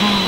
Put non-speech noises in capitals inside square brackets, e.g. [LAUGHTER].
Oh. [GASPS] [GASPS] [LAUGHS]